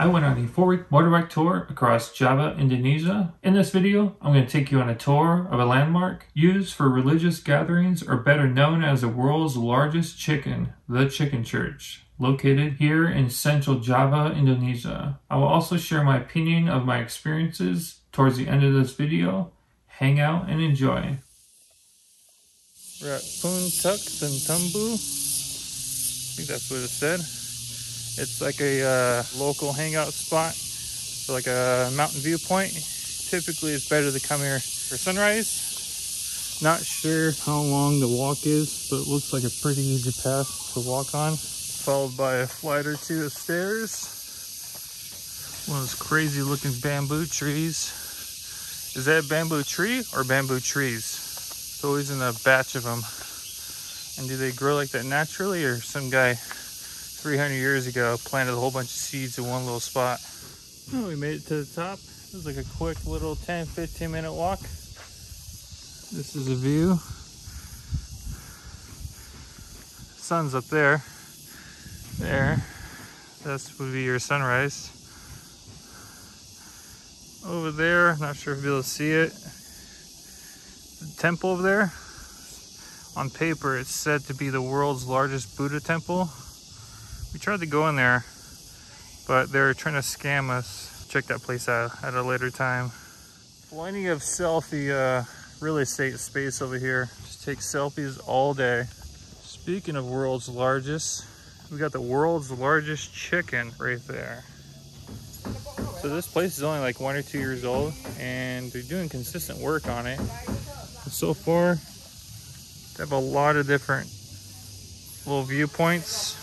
I went on a four-week motorbike tour across Java, Indonesia. In this video, I'm going to take you on a tour of a landmark used for religious gatherings or better known as the world's largest chicken, the Chicken Church, located here in central Java, Indonesia. I will also share my opinion of my experiences towards the end of this video. Hang out and enjoy. We're at Puncak Sentambu. I think that's what it said. It's like a uh, local hangout spot, like a mountain viewpoint. Typically, it's better to come here for sunrise. Not sure how long the walk is, but looks like a pretty easy path to walk on. Followed by a flight or two of stairs. One of those crazy looking bamboo trees. Is that a bamboo tree or bamboo trees? It's always in a batch of them. And do they grow like that naturally or some guy 300 years ago planted a whole bunch of seeds in one little spot. Oh, we made it to the top. It was like a quick little 10, 15 minute walk. This is a view. Sun's up there. There. This would be your sunrise. Over there, not sure if you'll be able to see it. The temple over there. On paper, it's said to be the world's largest Buddha temple. We tried to go in there, but they're trying to scam us. Check that place out at a later time. Plenty of selfie uh, real estate space over here. Just take selfies all day. Speaking of world's largest, we got the world's largest chicken right there. So this place is only like one or two years old and they're doing consistent work on it. But so far, they have a lot of different little viewpoints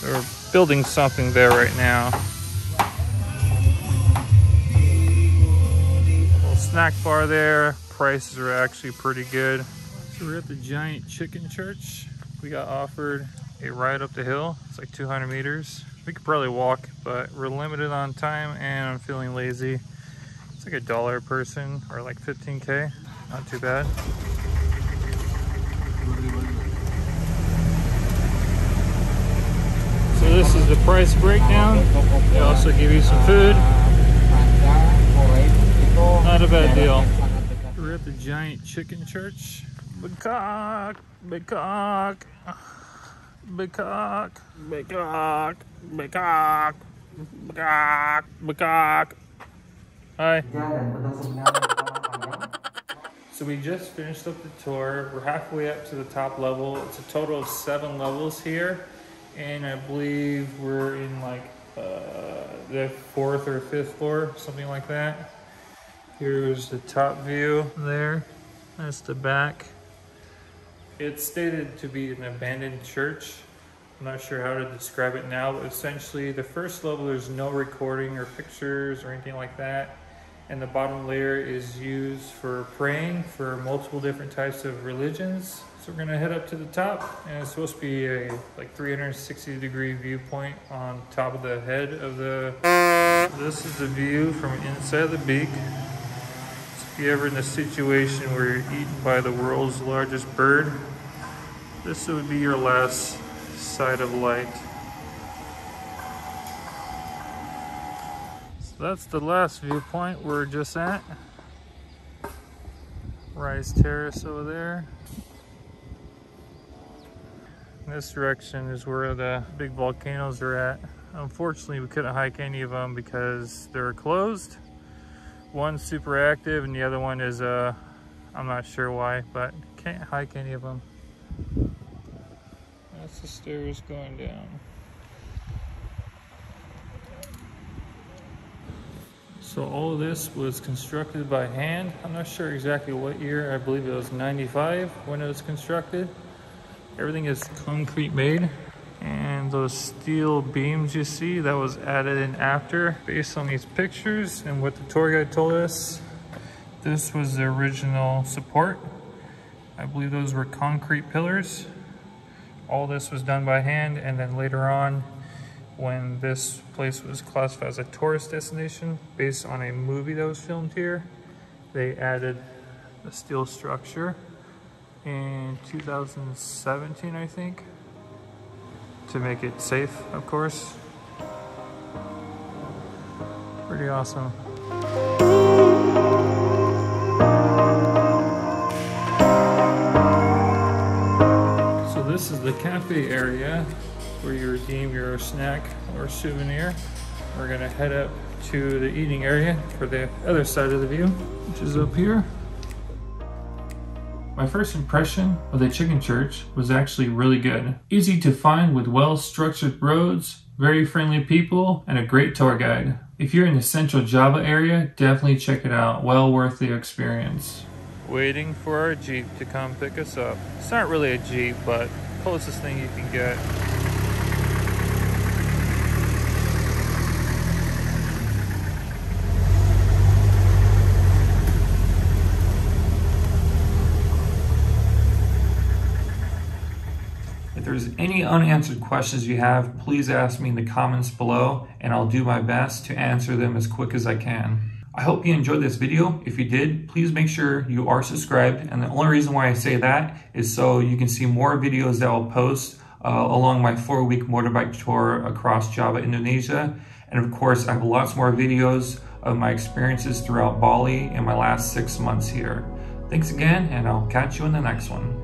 they're building something there right now. Little snack bar there. Prices are actually pretty good. So we're at the giant chicken church. We got offered a ride up the hill. It's like 200 meters. We could probably walk, but we're limited on time and I'm feeling lazy. It's like a dollar a person or like 15K. Not too bad. This is the price breakdown. They also give you some food. Not a bad deal. We're at the giant chicken church. Big cock, big cock, big cock, big cock, big cock, big cock, big cock. Hi. So we just finished up the tour. We're halfway up to the top level. It's a total of seven levels here and I believe we're in like uh, the fourth or fifth floor, something like that. Here's the top view there. That's the back. It's stated to be an abandoned church. I'm not sure how to describe it now, but essentially the first level there's no recording or pictures or anything like that. And the bottom layer is used for praying for multiple different types of religions so we're gonna head up to the top and it's supposed to be a like 360 degree viewpoint on top of the head of the, this is the view from inside the beak. So if you're ever in a situation where you're eaten by the world's largest bird, this would be your last sight of light. That's the last viewpoint we're just at. Rise Terrace over there this direction is where the big volcanoes are at. Unfortunately, we couldn't hike any of them because they're closed. One's super active and the other one is, uh, I'm not sure why, but can't hike any of them. That's the stairs going down. So all of this was constructed by hand. I'm not sure exactly what year. I believe it was 95 when it was constructed. Everything is concrete made and those steel beams you see that was added in after based on these pictures and what the tour guide told us this was the original support I believe those were concrete pillars all this was done by hand and then later on when this place was classified as a tourist destination based on a movie that was filmed here they added a steel structure in 2017, I think, to make it safe, of course. Pretty awesome. So this is the cafe area where you redeem your snack or souvenir. We're gonna head up to the eating area for the other side of the view, which is up here. My first impression of the chicken church was actually really good. Easy to find with well-structured roads, very friendly people, and a great tour guide. If you're in the central Java area, definitely check it out. Well worth the experience. Waiting for our Jeep to come pick us up. It's not really a Jeep, but closest thing you can get. If there's any unanswered questions you have, please ask me in the comments below and I'll do my best to answer them as quick as I can. I hope you enjoyed this video. If you did, please make sure you are subscribed. And the only reason why I say that is so you can see more videos that I'll post uh, along my four week motorbike tour across Java, Indonesia. And of course, I have lots more videos of my experiences throughout Bali in my last six months here. Thanks again, and I'll catch you in the next one.